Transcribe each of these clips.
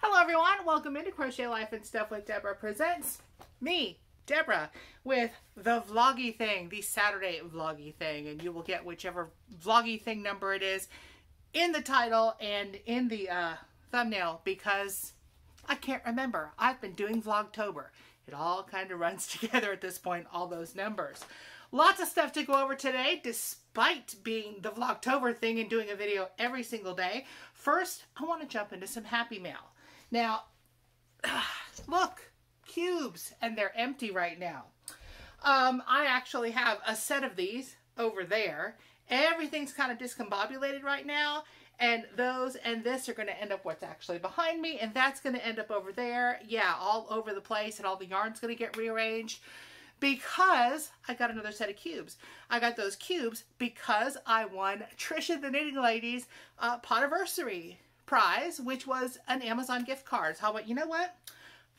Hello everyone, welcome into Crochet Life and Stuff with Debra presents me, Debra, with the vloggy thing, the Saturday vloggy thing, and you will get whichever vloggy thing number it is in the title and in the uh, thumbnail because I can't remember. I've been doing Vlogtober. It all kind of runs together at this point, all those numbers. Lots of stuff to go over today, despite being the Vlogtober thing and doing a video every single day. First, I want to jump into some Happy Mail. Now, look, cubes, and they're empty right now. Um, I actually have a set of these over there. Everything's kind of discombobulated right now, and those and this are going to end up what's actually behind me, and that's going to end up over there. Yeah, all over the place, and all the yarn's going to get rearranged because I got another set of cubes. I got those cubes because I won Tricia the Knitting Lady's uh, Podiversary prize, which was an Amazon gift card. So I went, you know what?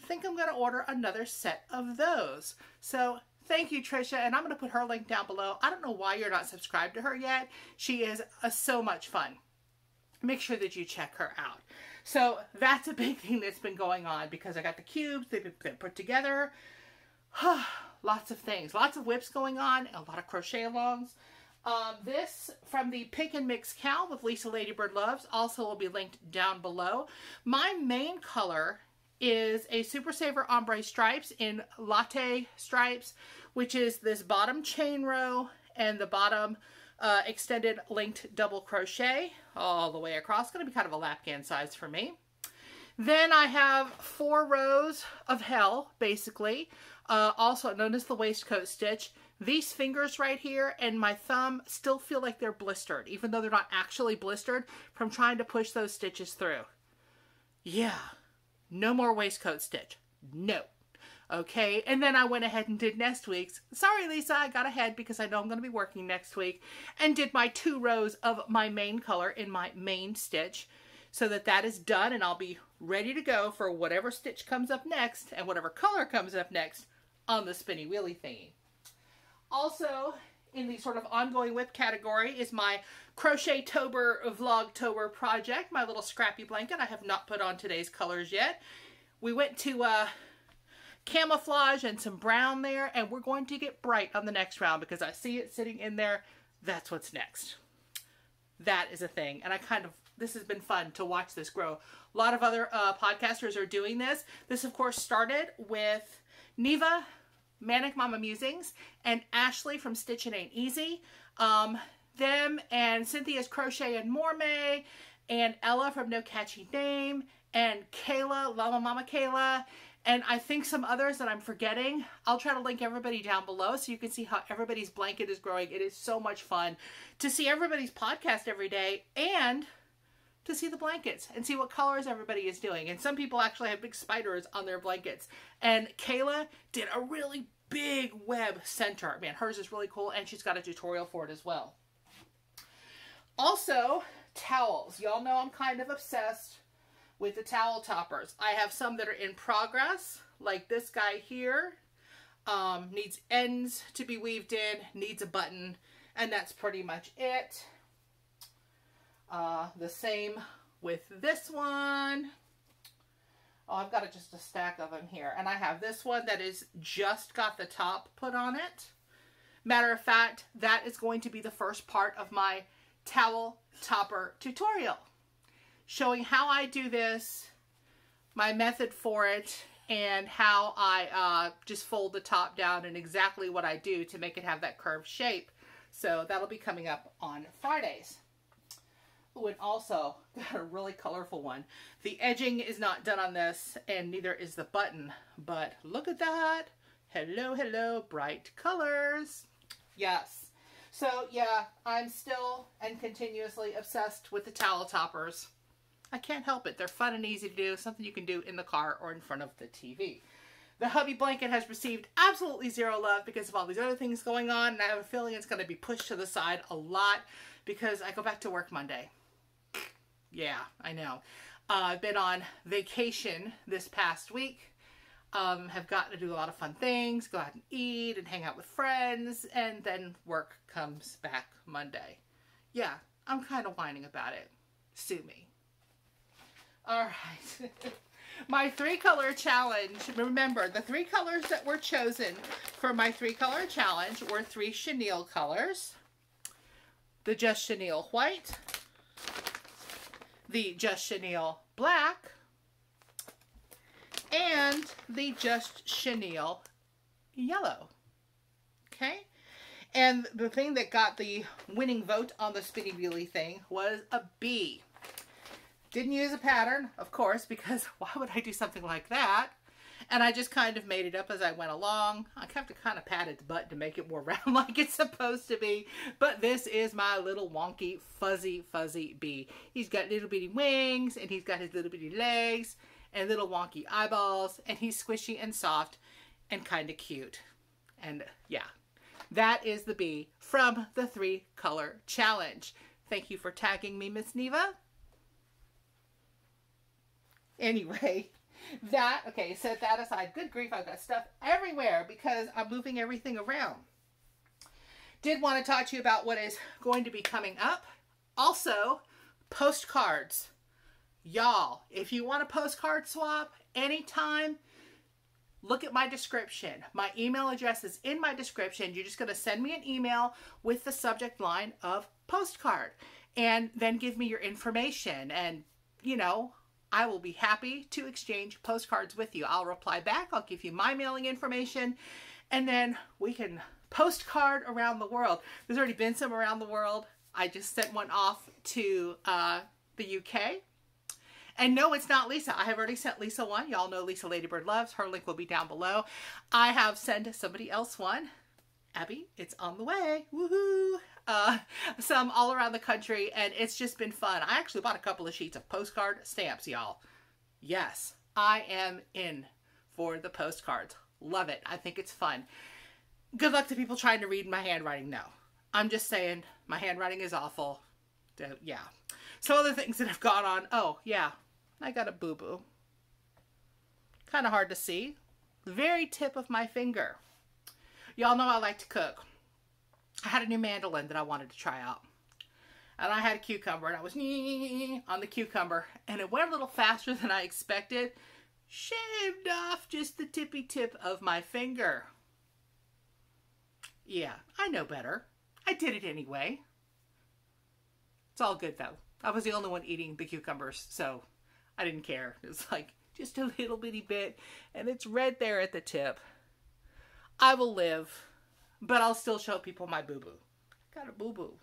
I think I'm going to order another set of those. So thank you, Tricia. And I'm going to put her link down below. I don't know why you're not subscribed to her yet. She is uh, so much fun. Make sure that you check her out. So that's a big thing that's been going on because I got the cubes. They've been put together. lots of things. Lots of WIPs going on, a lot of crochet alongs. Um, this from the Pick and Mix CAL with Lisa Ladybird Loves also will be linked down below. My main color is a Super Saver Ombre Stripes in Latte Stripes, which is this bottom chain row and the bottom uh, extended linked double crochet all the way across. Going to be kind of a lapghan size for me. Then I have four rows of hell, basically, uh, also known as the waistcoat stitch. These fingers right here and my thumb still feel like they're blistered, even though they're not actually blistered from trying to push those stitches through. Yeah, no more waistcoat stitch. No. Okay, and then I went ahead and did next week's. Sorry, Lisa, I got ahead because I know I'm going to be working next week. And did my two rows of my main color in my main stitch so that that is done and I'll be ready to go for whatever stitch comes up next and whatever color comes up next on the spinny wheelie thingy. Also, in the sort of ongoing WIP category is my Crochetober vlog tober project, my little scrappy blanket. I have not put on today's colors yet. We went to uh, camouflage and some brown there, and we're going to get bright on the next round because I see it sitting in there. That's what's next. That is a thing, and I kind of, this has been fun to watch this grow. A lot of other uh, podcasters are doing this. This, of course, started with Neva Manic Mama Musings, and Ashley from Stitchin' Ain't Easy. Um, them and Cynthia's Crochet and Morme, and Ella from No Catchy Name, and Kayla, Llama Mama Kayla, and I think some others that I'm forgetting. I'll try to link everybody down below so you can see how everybody's blanket is growing. It is so much fun to see everybody's podcast every day and to see the blankets and see what colors everybody is doing. And some people actually have big spiders on their blankets. And Kayla did a really big web center. Man, hers is really cool and she's got a tutorial for it as well. Also, towels. Y'all know I'm kind of obsessed with the towel toppers. I have some that are in progress, like this guy here. Um, needs ends to be weaved in, needs a button, and that's pretty much it. Uh, the same with this one. Oh, I've got just a stack of them here. And I have this one that is just got the top put on it. Matter of fact, that is going to be the first part of my towel topper tutorial. Showing how I do this, my method for it, and how I uh, just fold the top down and exactly what I do to make it have that curved shape. So that'll be coming up on Fridays. Oh, and also got a really colorful one. The edging is not done on this, and neither is the button, but look at that. Hello, hello, bright colors. Yes. So yeah, I'm still and continuously obsessed with the towel toppers. I can't help it. They're fun and easy to do. Something you can do in the car or in front of the TV. The hubby blanket has received absolutely zero love because of all these other things going on. And I have a feeling it's going to be pushed to the side a lot because I go back to work Monday. Yeah, I know. Uh, I've been on vacation this past week. Um, have gotten to do a lot of fun things, go out and eat and hang out with friends, and then work comes back Monday. Yeah, I'm kind of whining about it. Sue me. All right. my three color challenge, remember the three colors that were chosen for my three color challenge were three chenille colors. The Just Chenille White, the Just Chenille Black, and the Just Chenille Yellow. Okay? And the thing that got the winning vote on the Spinny Beauty thing was a B. Didn't use a pattern, of course, because why would I do something like that? And I just kind of made it up as I went along. I have to kind of pat its butt to make it more round like it's supposed to be. But this is my little wonky, fuzzy, fuzzy bee. He's got little bitty wings, and he's got his little bitty legs, and little wonky eyeballs, and he's squishy and soft and kind of cute. And yeah, that is the bee from the three color challenge. Thank you for tagging me, Miss Neva. Anyway, that, okay, set that aside. Good grief, I've got stuff everywhere because I'm moving everything around. Did want to talk to you about what is going to be coming up. Also, postcards. Y'all, if you want a postcard swap anytime, look at my description. My email address is in my description. You're just going to send me an email with the subject line of postcard and then give me your information. And, you know, I will be happy to exchange postcards with you. I'll reply back. I'll give you my mailing information and then we can postcard around the world. There's already been some around the world. I just sent one off to uh, the UK and no, it's not Lisa. I have already sent Lisa one. Y'all know Lisa Ladybird Loves. Her link will be down below. I have sent somebody else one. Abby, it's on the way. Woohoo! Uh, some all around the country, and it's just been fun. I actually bought a couple of sheets of postcard stamps, y'all. Yes, I am in for the postcards. Love it. I think it's fun. Good luck to people trying to read my handwriting. No, I'm just saying my handwriting is awful. Yeah. Some other things that have gone on. Oh, yeah. I got a boo-boo. Kind of hard to see. The very tip of my finger. Y'all know I like to cook. I had a new mandolin that I wanted to try out. And I had a cucumber and I was on the cucumber and it went a little faster than I expected. Shaved off just the tippy tip of my finger. Yeah, I know better. I did it anyway. It's all good though. I was the only one eating the cucumbers, so I didn't care. It was like just a little bitty bit, and it's red there at the tip. I will live, but I'll still show people my boo-boo. Got a boo-boo.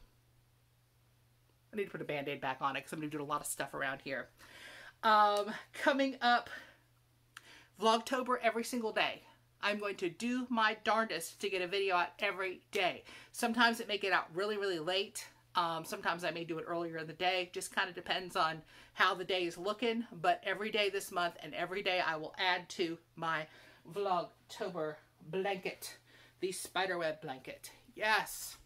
I need to put a band-aid back on it because I'm going to do a lot of stuff around here. Um, coming up, Vlogtober every single day. I'm going to do my darndest to get a video out every day. Sometimes it may get out really, really late. Um, sometimes I may do it earlier in the day. Just kind of depends on how the day is looking. But every day this month and every day I will add to my Vlogtober blanket. The spiderweb blanket. Yes.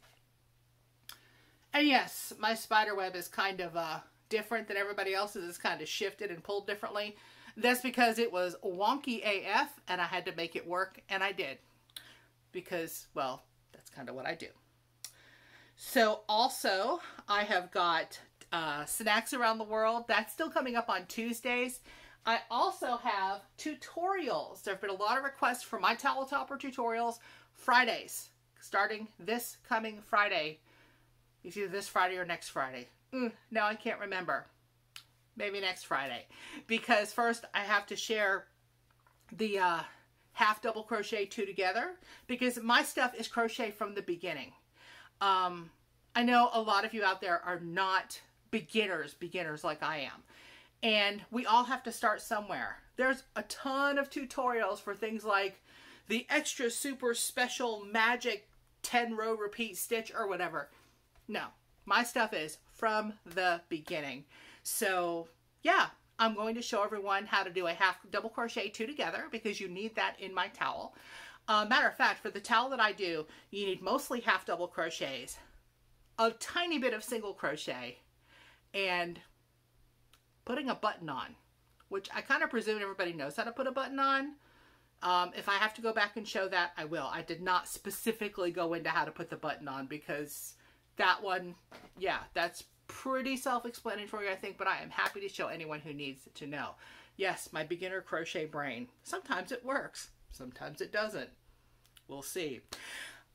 And yes, my spiderweb is kind of uh, different than everybody else's. It's kind of shifted and pulled differently. That's because it was wonky AF and I had to make it work. And I did. Because, well, that's kind of what I do. So also, I have got uh, Snacks Around the World. That's still coming up on Tuesdays. I also have tutorials. There have been a lot of requests for my towel topper tutorials Fridays, starting this coming Friday. It's either this Friday or next Friday. Mm, now I can't remember. Maybe next Friday. Because first I have to share the uh, half double crochet two together because my stuff is crochet from the beginning. Um, I know a lot of you out there are not beginners, beginners like I am. And we all have to start somewhere. There's a ton of tutorials for things like the extra super special magic 10 row repeat stitch or whatever. No, my stuff is from the beginning. So yeah, I'm going to show everyone how to do a half double crochet two together because you need that in my towel. Uh, matter of fact, for the towel that I do, you need mostly half double crochets, a tiny bit of single crochet, and putting a button on, which I kind of presume everybody knows how to put a button on. Um, if I have to go back and show that, I will. I did not specifically go into how to put the button on because that one, yeah, that's pretty self-explanatory, I think, but I am happy to show anyone who needs to know. Yes, my beginner crochet brain. Sometimes it works. Sometimes it doesn't. We'll see.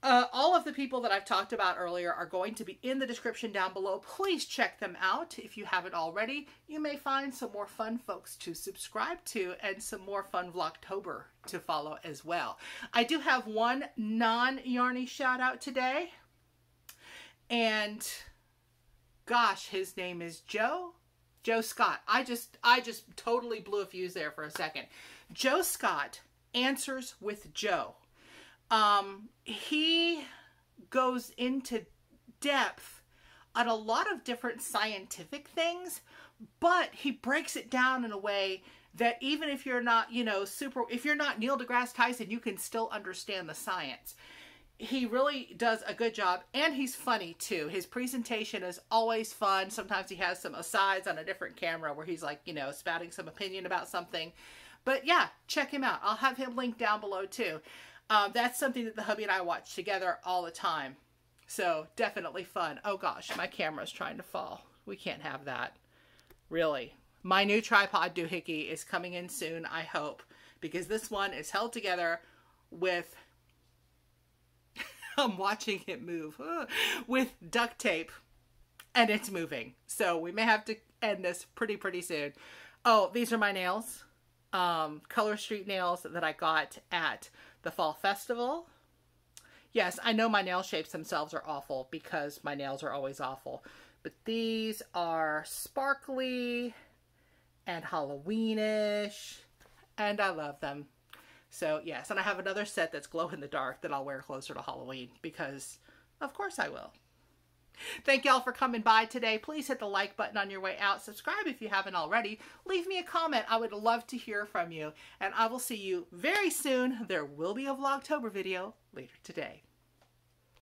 Uh, all of the people that I've talked about earlier are going to be in the description down below. Please check them out if you haven't already. You may find some more fun folks to subscribe to and some more fun Vlogtober to follow as well. I do have one non-Yarny shout out today. And gosh, his name is Joe. Joe Scott. I just I just totally blew a fuse there for a second. Joe Scott answers with Joe um, he goes into depth on a lot of different scientific things, but he breaks it down in a way that even if you're not, you know, super, if you're not Neil deGrasse Tyson, you can still understand the science. He really does a good job, and he's funny too. His presentation is always fun. Sometimes he has some asides on a different camera where he's like, you know, spouting some opinion about something. But yeah, check him out. I'll have him linked down below too. Um, that's something that the hubby and I watch together all the time. So definitely fun. Oh gosh, my camera's trying to fall. We can't have that. Really. My new tripod doohickey is coming in soon, I hope, because this one is held together with, I'm watching it move, with duct tape and it's moving. So we may have to end this pretty, pretty soon. Oh, these are my nails. Um, Color Street nails that I got at the Fall Festival. Yes, I know my nail shapes themselves are awful because my nails are always awful. But these are sparkly and Halloweenish. And I love them. So yes, and I have another set that's glow in the dark that I'll wear closer to Halloween because of course I will. Thank y'all for coming by today. Please hit the like button on your way out. Subscribe if you haven't already. Leave me a comment. I would love to hear from you. And I will see you very soon. There will be a Vlogtober video later today.